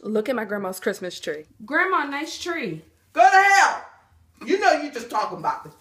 Look at my grandma's Christmas tree. Grandma, nice tree. Go to hell. You know you just talking about this.